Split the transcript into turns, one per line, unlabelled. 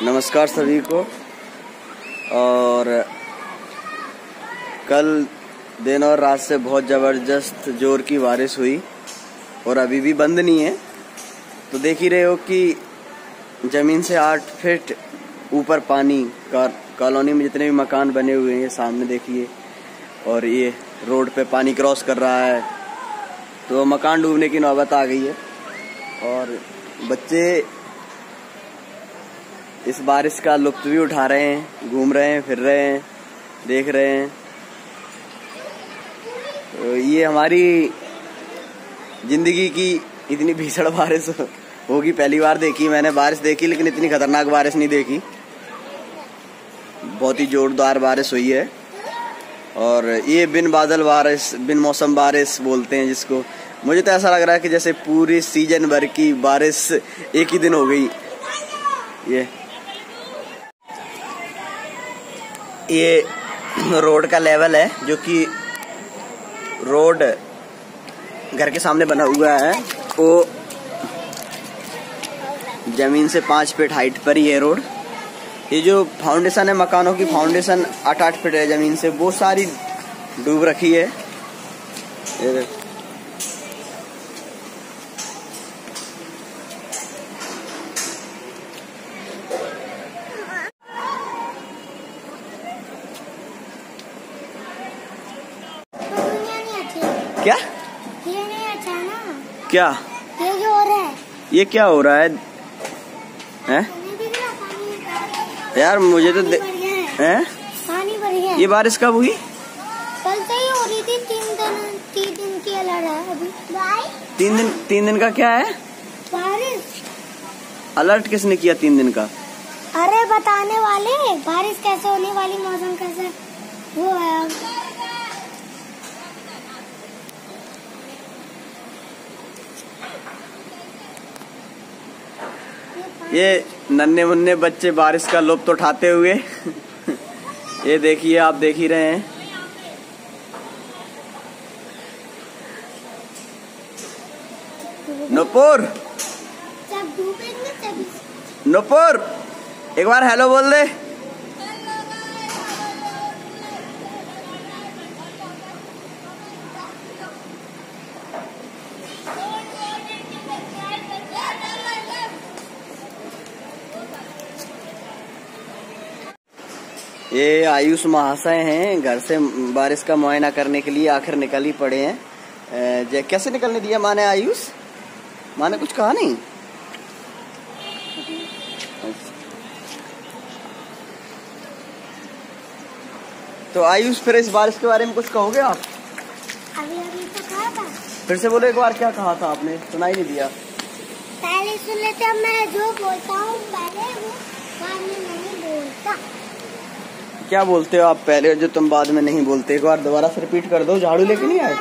नमस्कार सभी को। और कल दिन और रात से बहुत ज़बरदस्त ज़ोर की बारिश हुई और अभी भी बंद नहीं है। तो देख ही रहे हो कि ज़मीन से आठ फीट ऊपर पानी का कॉलोनी में जितने भी मकान बने हुए हैं सामने देखिए। और ये रोड पे पानी क्रॉस कर रहा है। तो मकान डूबने की नौबत आ गई है। और बच्चे इस बारिश का लुत्फ भी उठा रहे हैं, घूम रहे हैं, फिर रहे हैं, देख रहे हैं। तो ये हमारी ज़िंदगी की इतनी भीषण बारिश होगी, पहली बार देखी, मैंने बारिश देखी, लेकिन इतनी खतरनाक बारिश नहीं देखी। बहुत ही जोरदार बारिश हुई है। और ये बिन बादल बारिश, बिन मौसम बारिश बोलते हैं जिसको। मुझे तो ऐसा लग रहा है कि जैसे पूरी सीज़न भर की बारिश एक ही दिन हो गई। ये ये रोड का लेवल है, जो कि रोड घर के सामने बना हुआ है। वो ज़मीन से पाँच फीट हाइट पर ही है रोड। ये जो फाउंडेशन है, मकानों की फाउंडेशन आठ आठ फीट है ज़मीन से, वो सारी डूब रखी है। क्या?
ये नहीं अच्छा ना
क्या?
ये जो हो रहा है।
ये क्या हो रहा है? हैं? यार मुझे तो
है।
हैं?
पानी भर गया
ये बारिश कब हुई?
कल से ही हो रही थी तीन दिन तीन दिन की अलर्ट है अभी।
तीन दिन तीन दिन का क्या है?
बारिश।
अलर्ट किसने किया तीन दिन का?
अरे बताने वाले बारिश कैसे होने वाली मौसम कैसे? वो है।
ये नन्हे मुन्ने बच्चे बारिश का लुप्त उठाते हुए। ये देखिए आप देख ही रहे हैं। नुपुर। नुपुर एक बार हेलो बोल दे। ये आयुष महाशय हैं घर से बारिश का मुआयना करने के लिए आखिर निकल ही पड़े हैं। अ, जै- कैसे निकलने दिया माने आयुष? माने कुछ कहा नहीं? तो आयुष फिर इस बारिश के बारे में कुछ कहोगे आप?
अभी अभी तो कहा था।
फिर से बोलो एक बार क्या कहा था आपने? सुनाई नहीं दिया।
पहले सुन लेते मैं जो बोलता हूँ पहले वो बाद में नहीं बोलता।
क्या बोलते हो आप? पहले जो तुम बाद में नहीं बोलते, एक बार दोबारा से रिपीट कर दो। झाड़ू लेके नहीं आए?